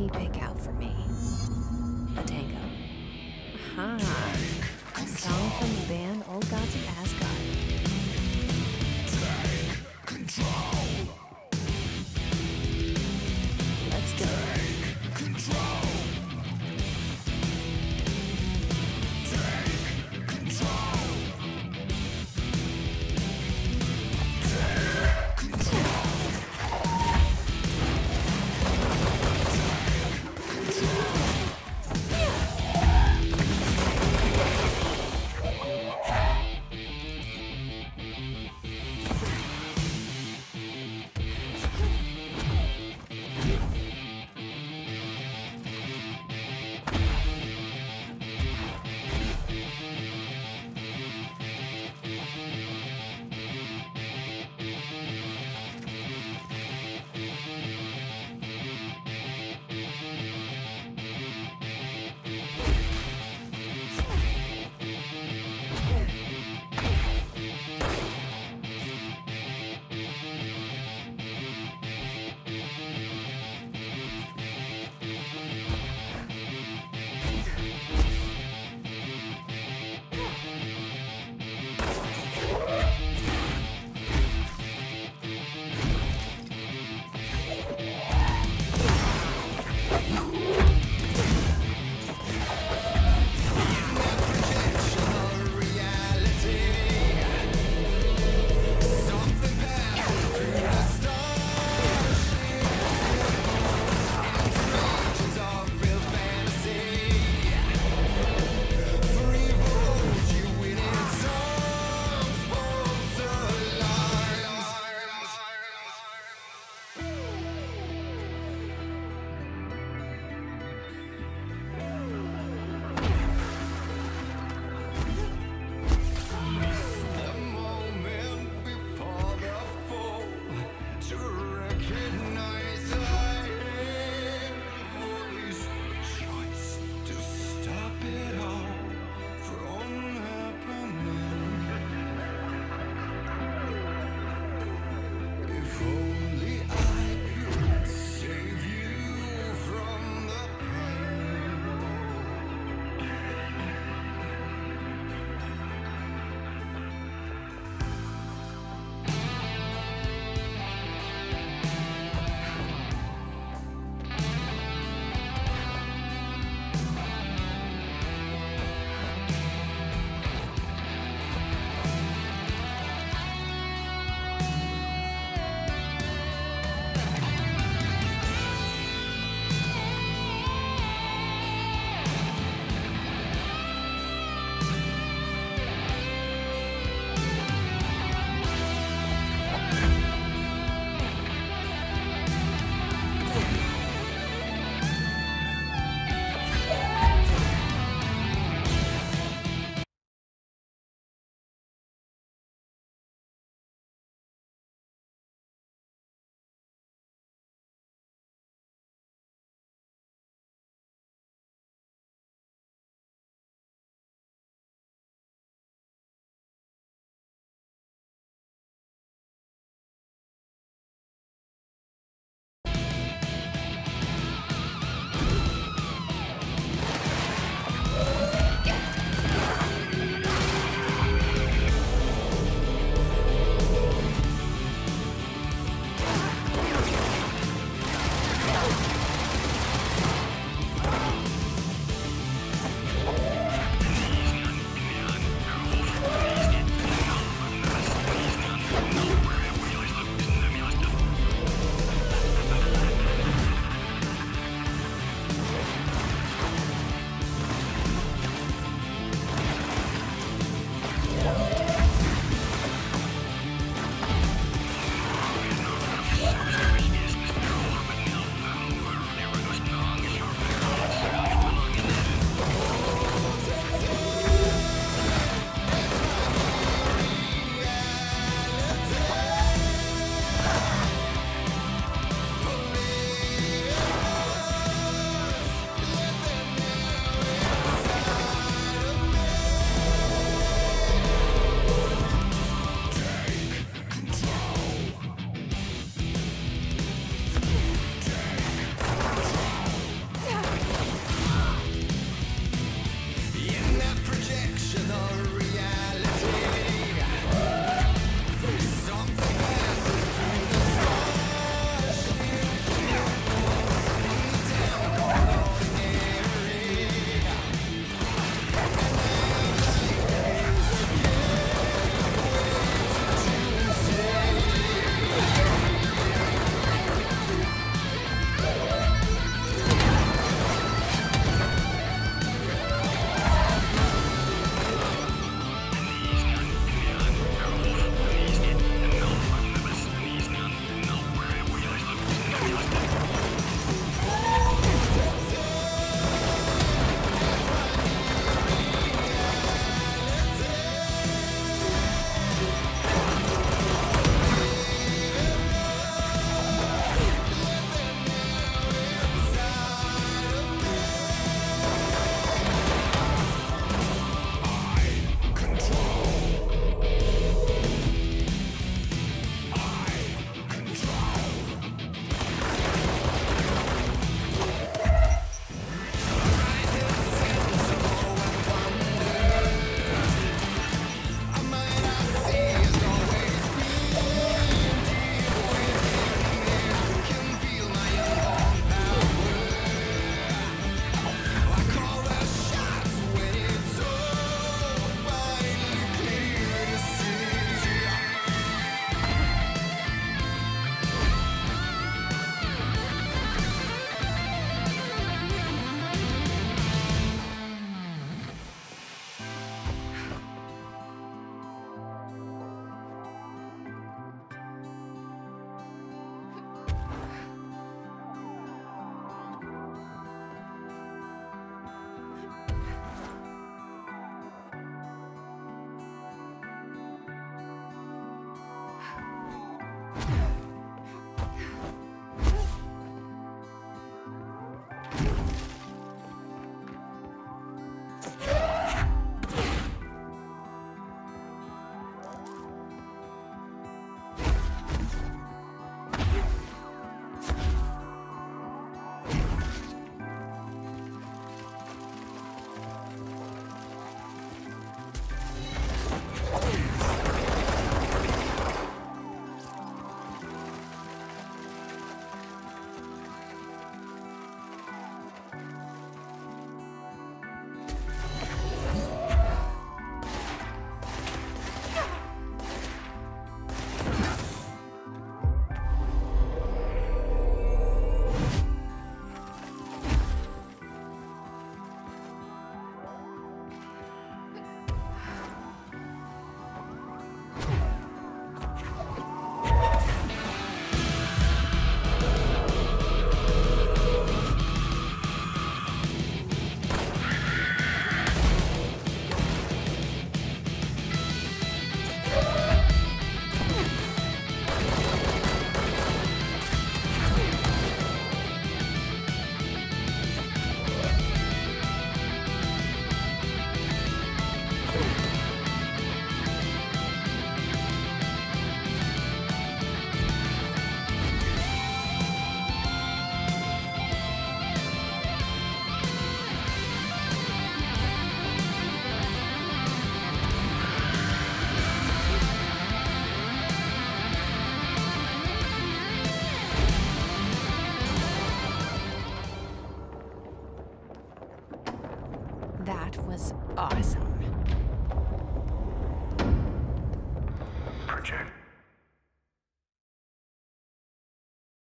he pick out for me? A tango. Aha. A song from the band Old Gods of Asgard.